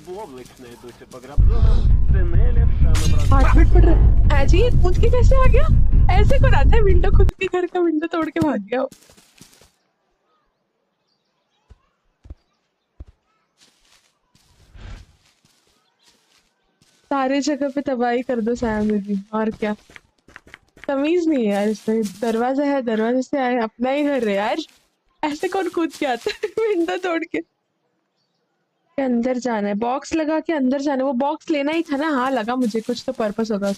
to było obłyknęły się pograbno. Tynele w szano हाथ में पड़ रहा है। जी ये कूद के कैसे आ गया? ऐसे कौन आता है विंडो खुद के घर का विंडो तोड़ के भाग गया। वो। जगह पे तबाही कर दो सैम दीदी और क्या? तमीज नहीं है यार इसमें। दरवाज़ा है दरवाजे से आए अपना ही घर है यार। ऐसे कौन कूद के आता है विंडो तोड़ के? अंदर जाना है। बॉक्स लगा के अंदर जाना है। वो बॉक्स लेना ही था ना। हाँ लगा मुझे। कुछ तो पर्पस होगा।